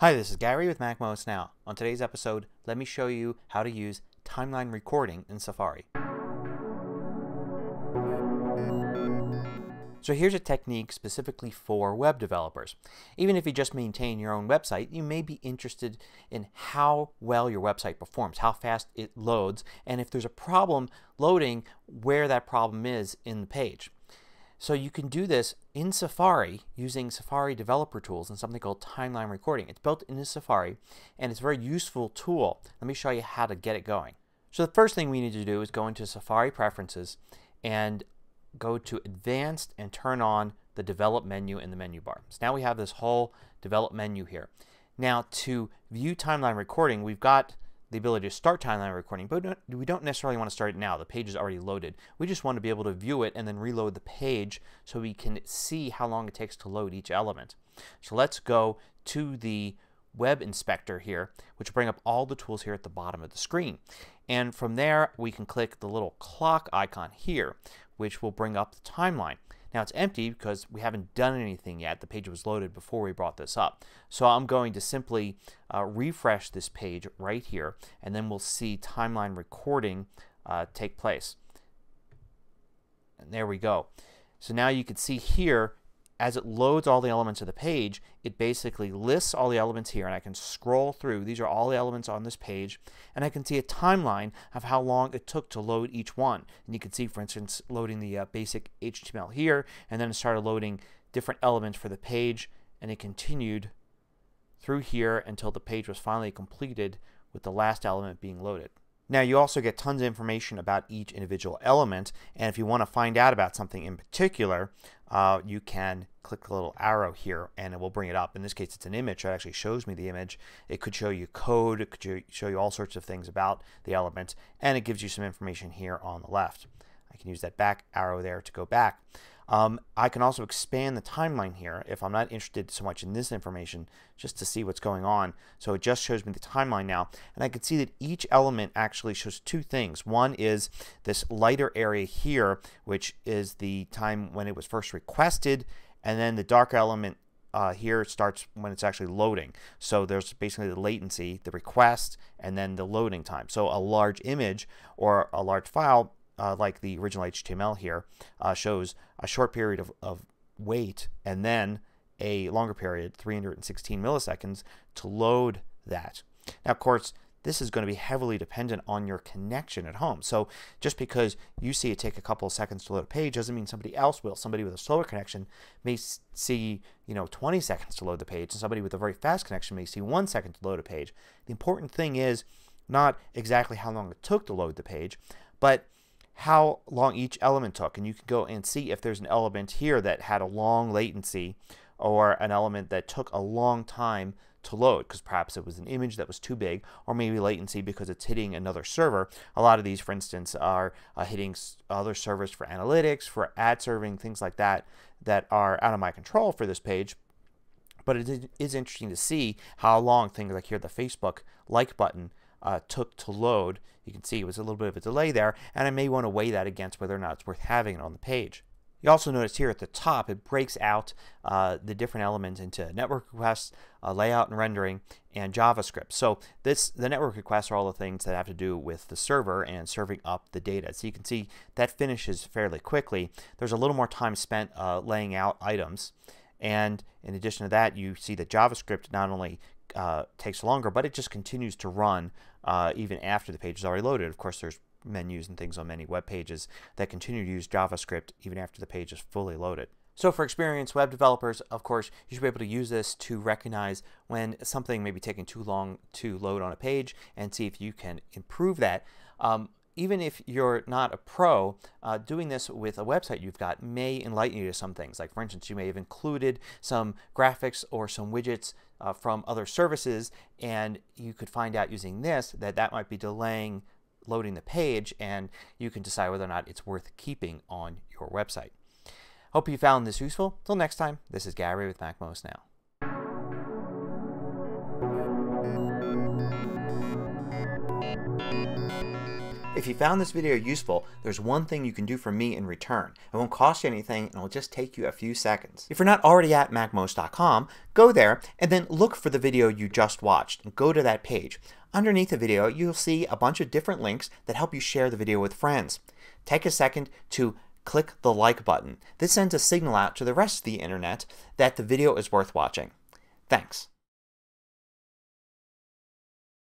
Hi, this is Gary with MacMost Now. On today's episode, let me show you how to use timeline recording in Safari. So here's a technique specifically for web developers. Even if you just maintain your own website, you may be interested in how well your website performs, how fast it loads, and if there's a problem loading, where that problem is in the page. So you can do this in Safari using Safari developer tools and something called timeline recording. It's built into Safari and it's a very useful tool. Let me show you how to get it going. So the first thing we need to do is go into Safari preferences and go to advanced and turn on the develop menu in the menu bar. So now we have this whole develop menu here. Now to view timeline recording we've got the ability to start timeline recording, but we don't necessarily want to start it now. The page is already loaded. We just want to be able to view it and then reload the page so we can see how long it takes to load each element. So let's go to the web inspector here which will bring up all the tools here at the bottom of the screen. And from there we can click the little clock icon here which will bring up the timeline. Now it's empty because we haven't done anything yet. The page was loaded before we brought this up. So I'm going to simply uh, refresh this page right here and then we'll see timeline recording uh, take place. And there we go. So now you can see here as it loads all the elements of the page, it basically lists all the elements here and I can scroll through. These are all the elements on this page and I can see a timeline of how long it took to load each one. And you can see for instance loading the uh, basic HTML here and then it started loading different elements for the page and it continued through here until the page was finally completed with the last element being loaded. Now you also get tons of information about each individual element and if you want to find out about something in particular uh, you can click the little arrow here and it will bring it up. In this case it's an image. It actually shows me the image. It could show you code. It could show you all sorts of things about the element and it gives you some information here on the left. I can use that back arrow there to go back. Um, I can also expand the timeline here if I'm not interested so much in this information just to see what's going on. So it just shows me the timeline now and I can see that each element actually shows two things. One is this lighter area here which is the time when it was first requested and then the dark element uh, here starts when it's actually loading. So there's basically the latency, the request, and then the loading time. So a large image or a large file uh, like the original HTML here, uh, shows a short period of, of wait and then a longer period, 316 milliseconds, to load that. Now, of course, this is going to be heavily dependent on your connection at home. So just because you see it take a couple of seconds to load a page doesn't mean somebody else will. Somebody with a slower connection may see you know 20 seconds to load the page and somebody with a very fast connection may see one second to load a page. The important thing is not exactly how long it took to load the page, but how long each element took. And you can go and see if there's an element here that had a long latency or an element that took a long time to load because perhaps it was an image that was too big or maybe latency because it's hitting another server. A lot of these for instance are uh, hitting other servers for analytics, for ad serving, things like that that are out of my control for this page. But it is interesting to see how long things like here the Facebook like button uh, took to load. You can see it was a little bit of a delay there and I may want to weigh that against whether or not it's worth having it on the page. You also notice here at the top it breaks out uh, the different elements into network requests, uh, layout and rendering, and JavaScript. So this the network requests are all the things that have to do with the server and serving up the data. So you can see that finishes fairly quickly. There's a little more time spent uh, laying out items. And in addition to that, you see that JavaScript not only uh, takes longer, but it just continues to run uh, even after the page is already loaded. Of course, there's menus and things on many web pages that continue to use JavaScript even after the page is fully loaded. So for experienced web developers, of course, you should be able to use this to recognize when something may be taking too long to load on a page and see if you can improve that. Um, even if you're not a pro, uh, doing this with a website you've got may enlighten you to some things. Like for instance, you may have included some graphics or some widgets uh, from other services and you could find out using this that that might be delaying loading the page and you can decide whether or not it's worth keeping on your website. Hope you found this useful. Till next time, this is Gary with MacMost Now. If you found this video useful, there's one thing you can do for me in return. It won't cost you anything and it will just take you a few seconds. If you're not already at MacMost.com, go there and then look for the video you just watched. And go to that page. Underneath the video you'll see a bunch of different links that help you share the video with friends. Take a second to click the like button. This sends a signal out to the rest of the Internet that the video is worth watching. Thanks.